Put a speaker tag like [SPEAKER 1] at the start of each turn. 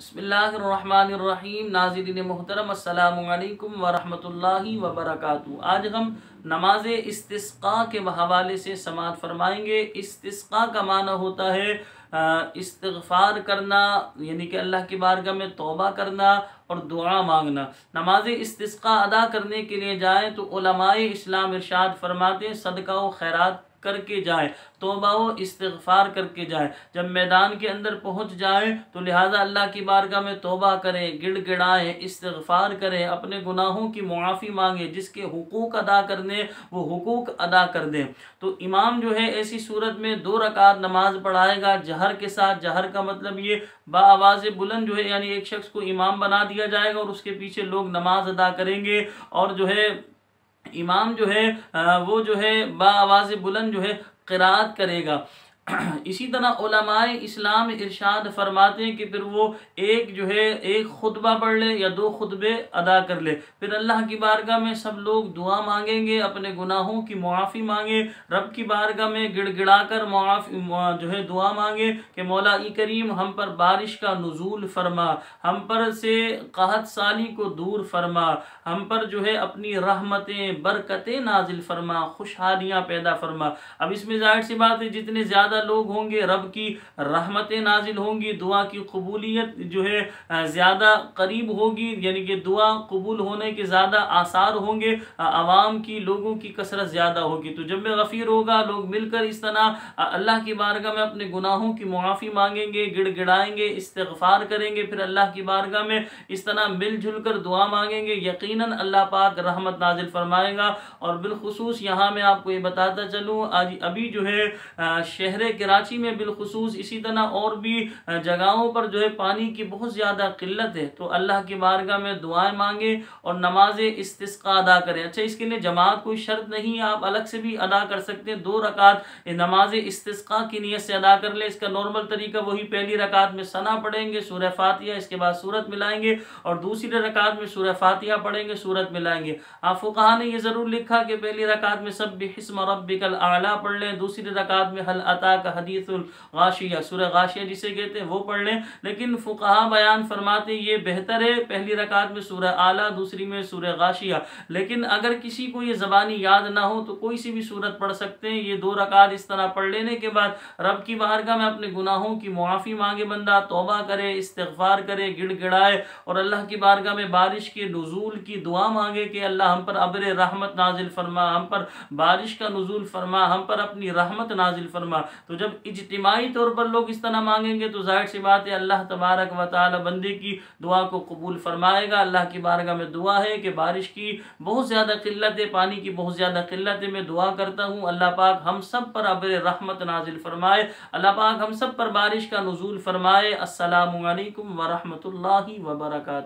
[SPEAKER 1] बसमीम नाजरीन मोहतरम अल्लाम वरहमतुल्लाहि वबरक आज हम नमाज़ इस्तिस्का के हवाले से समात फरमाएँगे। इसका का माना होता है इस्तफ़ार करना, यानी कि अल्लाह की बारगाह में तोबा करना और दुआ मांगना। नमाज़ इस्तिस्का अदा करने के लिए जाएँ तो इस्लाम इरशाद फरमाते सदका व खैरात करके जाए, तोबा व इस्तफ़ार करके जाए। जब मैदान के अंदर पहुँच जाए तो लिहाजा अल्लाह की बारगाह में तोबा करें, गिड़गिड़ाएँ इस्तफ़ार करें, अपने गुनाहों की मुआफ़ी मांगे, जिसके हुकूक अदा करने, वो हुकूक अदा कर दें। तो इमाम जो है, ऐसी सूरत में दो रकात नमाज़ पढ़ाएगा, जहर के साथ, जहर का मतलब ये बाज़ बुलंद जो है, यानी एक शख्स को इमाम बना दिया जाएगा और उसके पीछे लोग नमाज़ अदा करेंगे और जो है, इमाम जो है वो जो है, बा आवाज़ बुलंद जो है, क़रात करेगा। इसी तरह इस्लाम इरशाद फरमाते हैं कि फिर वो एक जो है, एक खुतबा पढ़ ले या दो खुतबे अदा कर ले। फिर अल्लाह की बारगाह में सब लोग दुआ मांगेंगे, अपने गुनाहों की मुआफ़ी मांगे, रब की बारगाह में गिड़गिड़ा कर मुआफ़ी जो है दुआ मांगे कि मौला ई करीम हम पर बारिश का नजूल फरमा, हम पर से कहत साली को दूर फरमा, हम पर जो है अपनी रहमतें, बरकतें नाजिल फरमा, खुशहालियाँ पैदा फरमा। अब इसमें ज़ाहिर सी बात है, जितने ज़्यादा ज़्यादा लोग होंगे, रब की रहमतें नाजिल होंगी, दुआ की कबूलियत जो है ज़्यादा करीब होगी, यानी कि दुआ कबूल होने के ज़्यादा आसार होंगे आवाम की, लोगों की कसरत ज़्यादा होगी। तो जब गफ़ीर होगा, लोग मिलकर इस तरह अल्लाह की बारगाह में अपने गुनाहों की मुआफ़ी मांगेंगे, गिड़गिड़ाएँगे इस्तफ़ार करेंगे, फिर अल्लाह की बारगाह में इस तरह मिलजुल कर दुआ मांगेंगे यकीन अल्लाह पाक रहमत नाजिल फरमाएगा। और बिलखसूस यहाँ मैं आपको ये बताता चलूँ, आज अभी जो है शहर कराची में बिलखसूस इसी तरह और भी जगहों पर जो है पानी की बहुत ज़्यादा किल्लत है। तो अल्लाह की बारगाह में दुआएँ मांगे और नमाज़ इस्तिस्का अदा करें। अच्छा इसके लिए जमात कोई शर्त नहीं आप अलग से भी अदा कर सकते हैं। दो रकात नमाज़ इस्तिस्का की नीयत से अदा कर ले। इसका नॉर्मल तरीका वही पहली रकात में सना पढ़ेंगे सूर्य फातिया इसके बाद सूरत मिलाएँगे और दूसरी रकात में सूर्य फातिया पढ़ेंगे, सूरत मिलाएँगे। आप फुकाहा ने यह ज़रूर लिखा कि पहली रकात में सब रबिकल आला पढ़ लें, दूसरी रकात में हल अता का हदीसुल गाशिया सुर गाशिया जिसे कहते हैं, वो पढ़ लें। लेकिन फुकाहा बयान फरमाते ये बेहतर है, पहली रकात में सूर आला, दूसरी में सूर गाशिया। लेकिन अगर किसी को ये ज़बानी याद ना हो तो कोई सी भी सूरत पढ़ सकते हैं। ये दो रकात इस तरह पढ़ लेने के बाद, रब की बारगाह में अपने गुनाहों की मुआफ़ी मांगे बंदा, तोबा करे इस्तफार करे, गिड़गिड़ाए और अल्लाह की बारगाह में बारिश के नजूल की दुआ मांगे कि अल्लाह हम पर अबर रहमत नाजिल फरमा, हम पर बारिश का नजूल फरमा, हम पर अपनी रहमत नाजिल फरमा। तो जब इजतमाही तौर पर लोग इस तरह मांगेंगे तो ज़ाहिर सी बात है, अल्लाह तबारक व ताली बंदे की दुआ को कबूल फरमाएगा। अल्लाह की बारगाह में दुआ है कि बारिश की बहुत ज़्यादा किल्लत है पानी की बहुत ज़्यादा किल्लत है मैं दुआ करता हूँ। अल्लाह पाक हम सब पर अबर रहमत नाजिल फरमाए। अल्लाह पाक हम सब पर बारिश का नजूल फरमाए। असलकम वरहमल वर्का